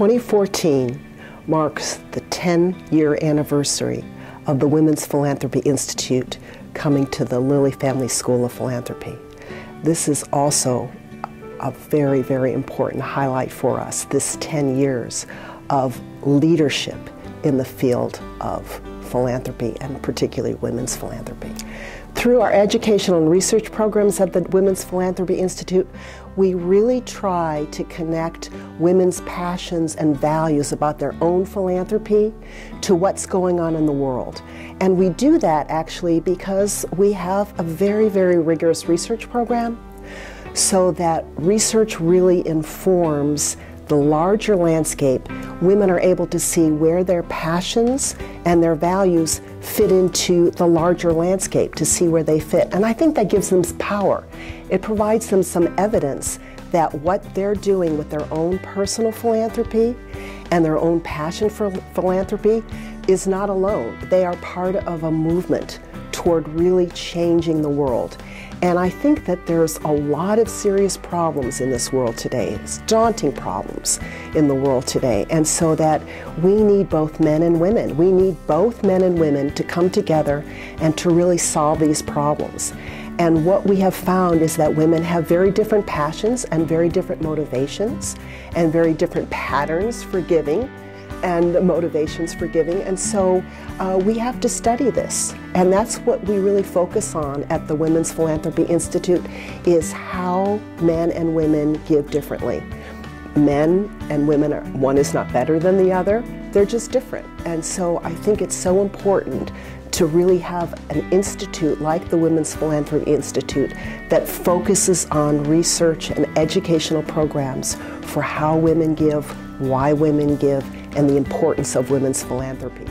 2014 marks the 10 year anniversary of the Women's Philanthropy Institute coming to the Lilly Family School of Philanthropy. This is also a very, very important highlight for us, this 10 years of leadership in the field of philanthropy and particularly women's philanthropy. Through our educational and research programs at the Women's Philanthropy Institute, we really try to connect women's passions and values about their own philanthropy to what's going on in the world. And we do that actually because we have a very, very rigorous research program so that research really informs the larger landscape, women are able to see where their passions and their values fit into the larger landscape to see where they fit. And I think that gives them power. It provides them some evidence that what they're doing with their own personal philanthropy and their own passion for philanthropy is not alone. They are part of a movement toward really changing the world. And I think that there's a lot of serious problems in this world today. It's daunting problems in the world today. And so that we need both men and women. We need both men and women to come together and to really solve these problems. And what we have found is that women have very different passions and very different motivations and very different patterns for giving and motivations for giving. And so uh, we have to study this. And that's what we really focus on at the Women's Philanthropy Institute is how men and women give differently. Men and women are, one is not better than the other, they're just different. And so I think it's so important to really have an institute like the Women's Philanthropy Institute that focuses on research and educational programs for how women give, why women give, and the importance of women's philanthropy.